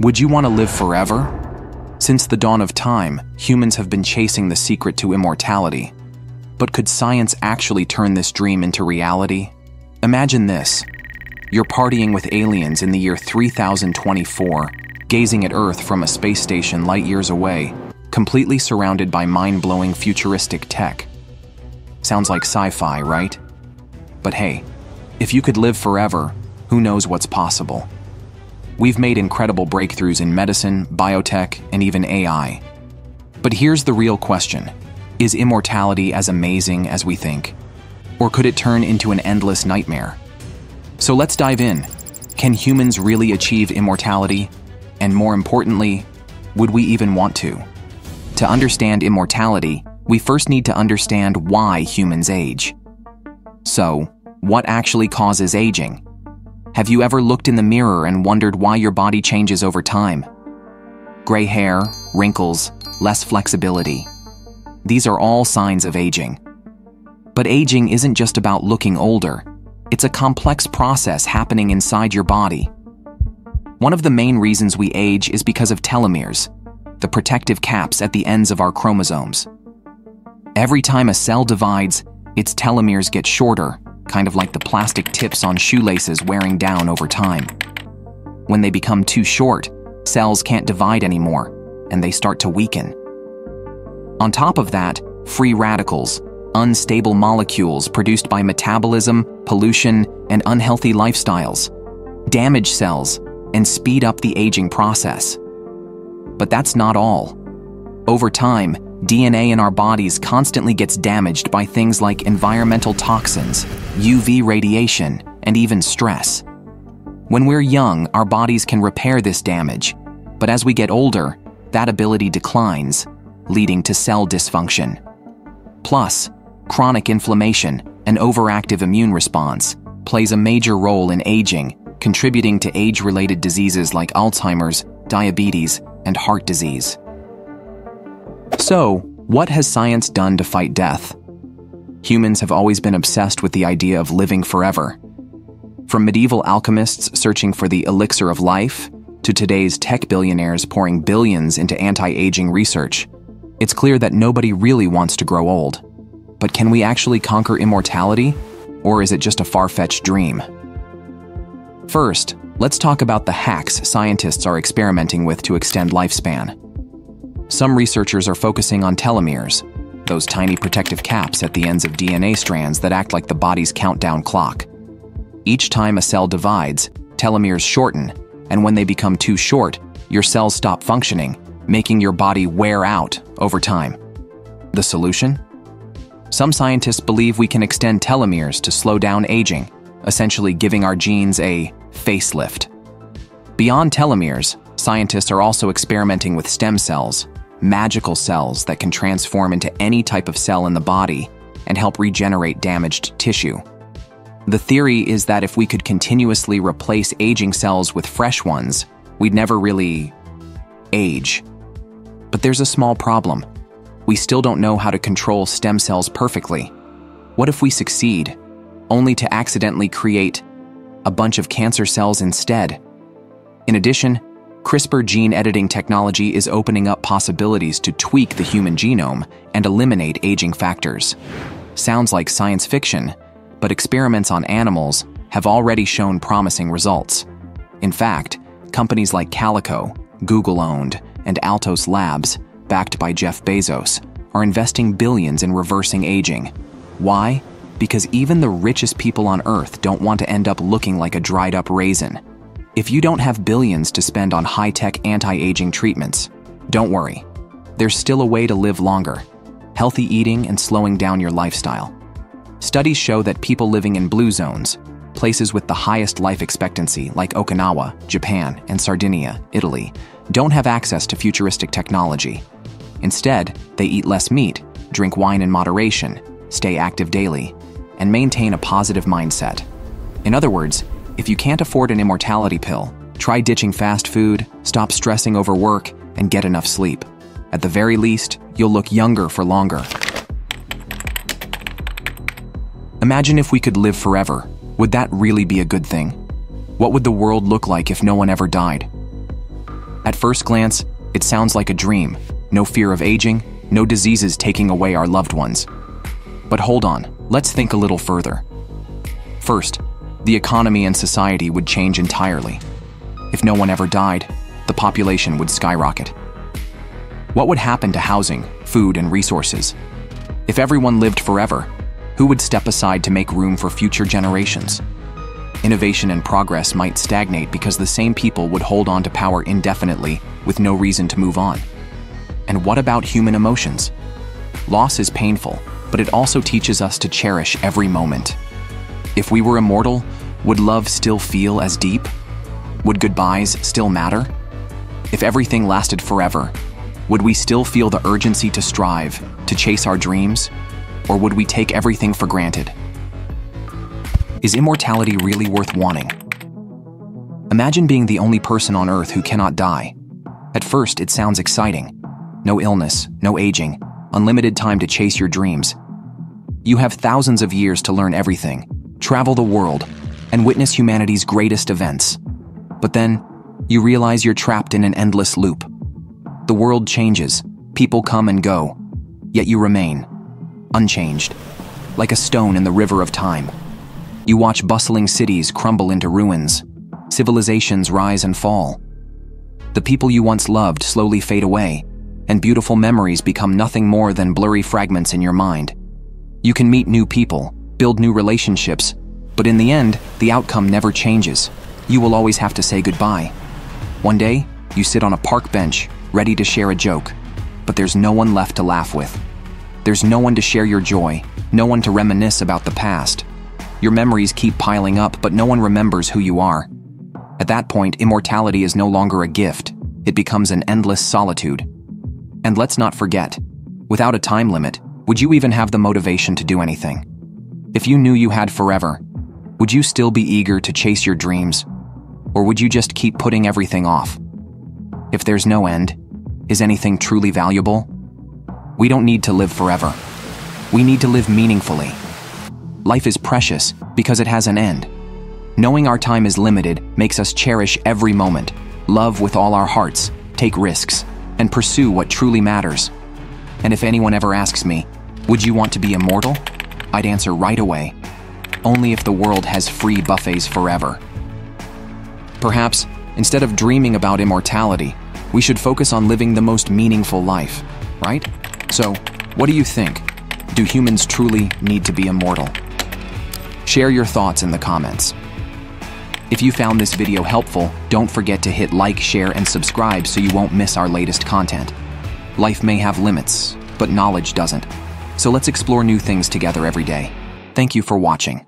Would you want to live forever? Since the dawn of time, humans have been chasing the secret to immortality. But could science actually turn this dream into reality? Imagine this. You're partying with aliens in the year 3024, gazing at Earth from a space station light years away, completely surrounded by mind-blowing futuristic tech. Sounds like sci-fi, right? But hey, if you could live forever, who knows what's possible? We've made incredible breakthroughs in medicine, biotech, and even AI. But here's the real question. Is immortality as amazing as we think? Or could it turn into an endless nightmare? So let's dive in. Can humans really achieve immortality? And more importantly, would we even want to? To understand immortality, we first need to understand why humans age. So, what actually causes aging? Have you ever looked in the mirror and wondered why your body changes over time? Gray hair, wrinkles, less flexibility. These are all signs of aging. But aging isn't just about looking older. It's a complex process happening inside your body. One of the main reasons we age is because of telomeres, the protective caps at the ends of our chromosomes. Every time a cell divides, its telomeres get shorter kind of like the plastic tips on shoelaces wearing down over time. When they become too short, cells can't divide anymore, and they start to weaken. On top of that, free radicals, unstable molecules produced by metabolism, pollution, and unhealthy lifestyles, damage cells and speed up the aging process. But that's not all. Over time, DNA in our bodies constantly gets damaged by things like environmental toxins, UV radiation, and even stress. When we're young, our bodies can repair this damage, but as we get older, that ability declines, leading to cell dysfunction. Plus, chronic inflammation, an overactive immune response, plays a major role in aging, contributing to age-related diseases like Alzheimer's, diabetes, and heart disease. So, what has science done to fight death? Humans have always been obsessed with the idea of living forever. From medieval alchemists searching for the elixir of life to today's tech billionaires pouring billions into anti-aging research, it's clear that nobody really wants to grow old. But can we actually conquer immortality? Or is it just a far-fetched dream? First, let's talk about the hacks scientists are experimenting with to extend lifespan. Some researchers are focusing on telomeres, those tiny protective caps at the ends of DNA strands that act like the body's countdown clock. Each time a cell divides, telomeres shorten, and when they become too short, your cells stop functioning, making your body wear out over time. The solution? Some scientists believe we can extend telomeres to slow down aging, essentially giving our genes a facelift. Beyond telomeres, scientists are also experimenting with stem cells, magical cells that can transform into any type of cell in the body and help regenerate damaged tissue. The theory is that if we could continuously replace aging cells with fresh ones, we'd never really age. But there's a small problem. We still don't know how to control stem cells perfectly. What if we succeed, only to accidentally create a bunch of cancer cells instead? In addition, CRISPR gene editing technology is opening up possibilities to tweak the human genome and eliminate aging factors. Sounds like science fiction, but experiments on animals have already shown promising results. In fact, companies like Calico, Google-owned, and Altos Labs, backed by Jeff Bezos, are investing billions in reversing aging. Why? Because even the richest people on Earth don't want to end up looking like a dried-up raisin. If you don't have billions to spend on high-tech anti-aging treatments, don't worry. There's still a way to live longer. Healthy eating and slowing down your lifestyle. Studies show that people living in blue zones, places with the highest life expectancy like Okinawa, Japan, and Sardinia, Italy, don't have access to futuristic technology. Instead, they eat less meat, drink wine in moderation, stay active daily, and maintain a positive mindset. In other words, if you can't afford an immortality pill, try ditching fast food, stop stressing over work, and get enough sleep. At the very least, you'll look younger for longer. Imagine if we could live forever. Would that really be a good thing? What would the world look like if no one ever died? At first glance, it sounds like a dream. No fear of aging, no diseases taking away our loved ones. But hold on, let's think a little further. First, the economy and society would change entirely. If no one ever died, the population would skyrocket. What would happen to housing, food, and resources? If everyone lived forever, who would step aside to make room for future generations? Innovation and progress might stagnate because the same people would hold on to power indefinitely with no reason to move on. And what about human emotions? Loss is painful, but it also teaches us to cherish every moment. If we were immortal, would love still feel as deep? Would goodbyes still matter? If everything lasted forever, would we still feel the urgency to strive, to chase our dreams? Or would we take everything for granted? Is immortality really worth wanting? Imagine being the only person on Earth who cannot die. At first, it sounds exciting. No illness, no aging, unlimited time to chase your dreams. You have thousands of years to learn everything, travel the world, and witness humanity's greatest events. But then, you realize you're trapped in an endless loop. The world changes, people come and go, yet you remain, unchanged, like a stone in the river of time. You watch bustling cities crumble into ruins, civilizations rise and fall. The people you once loved slowly fade away, and beautiful memories become nothing more than blurry fragments in your mind. You can meet new people, build new relationships, but in the end, the outcome never changes. You will always have to say goodbye. One day, you sit on a park bench, ready to share a joke, but there's no one left to laugh with. There's no one to share your joy, no one to reminisce about the past. Your memories keep piling up, but no one remembers who you are. At that point, immortality is no longer a gift, it becomes an endless solitude. And let's not forget, without a time limit, would you even have the motivation to do anything? If you knew you had forever, would you still be eager to chase your dreams? Or would you just keep putting everything off? If there's no end, is anything truly valuable? We don't need to live forever. We need to live meaningfully. Life is precious because it has an end. Knowing our time is limited makes us cherish every moment, love with all our hearts, take risks, and pursue what truly matters. And if anyone ever asks me, would you want to be immortal? I'd answer right away, only if the world has free buffets forever. Perhaps, instead of dreaming about immortality, we should focus on living the most meaningful life, right? So, what do you think? Do humans truly need to be immortal? Share your thoughts in the comments. If you found this video helpful, don't forget to hit like, share, and subscribe so you won't miss our latest content. Life may have limits, but knowledge doesn't. So let's explore new things together every day. Thank you for watching.